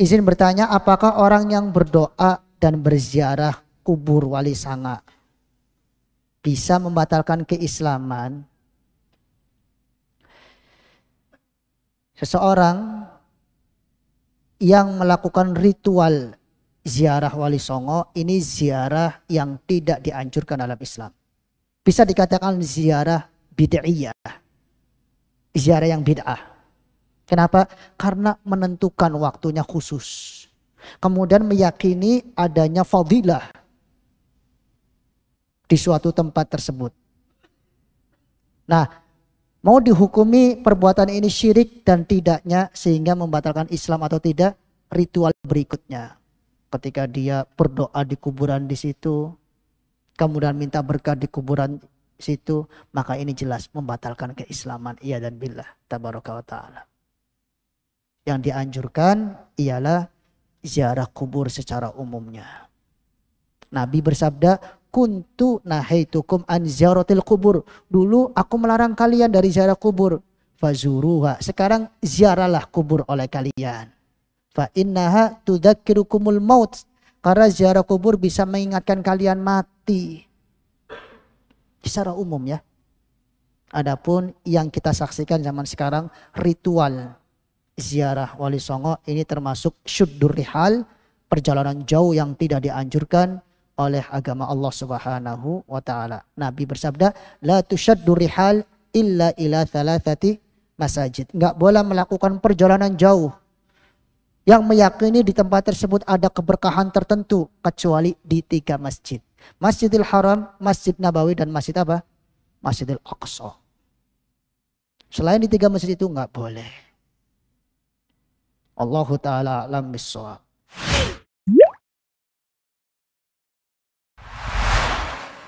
Izin bertanya, apakah orang yang berdoa dan berziarah kubur wali sanga bisa membatalkan keislaman? Seseorang yang melakukan ritual ziarah wali songo ini ziarah yang tidak dianjurkan dalam Islam. Bisa dikatakan ziarah bid'iyah. Ziarah yang bid'ah. Kenapa? Karena menentukan waktunya khusus. Kemudian meyakini adanya fadilah di suatu tempat tersebut. Nah, mau dihukumi perbuatan ini syirik dan tidaknya sehingga membatalkan Islam atau tidak ritual berikutnya. Ketika dia berdoa di kuburan di situ, kemudian minta berkat di kuburan situ, maka ini jelas membatalkan keislaman. Iya dan billah tabaraka wa ta'ala. Yang dianjurkan ialah ziarah kubur secara umumnya. Nabi bersabda, kuntu nahaitukum an ziaratil kubur. Dulu aku melarang kalian dari ziarah kubur. Fazuruha. Sekarang ziarahlah kubur oleh kalian. Fa innaha tudzakirukumul maut. Karena ziarah kubur bisa mengingatkan kalian mati. Secara umum ya. Adapun yang kita saksikan zaman sekarang ritual ziarah Wali Songo ini termasuk syuddur rihal, perjalanan jauh yang tidak dianjurkan oleh agama Allah Subhanahu wa taala. Nabi bersabda, "La tusyaddur rihal illa ila thalathati masajid." Enggak boleh melakukan perjalanan jauh yang meyakini di tempat tersebut ada keberkahan tertentu kecuali di tiga masjid. Masjidil Haram, Masjid Nabawi dan Masjid apa? Masjidil Aqsa. Selain di tiga masjid itu enggak boleh. Allahu taala alam bisawab.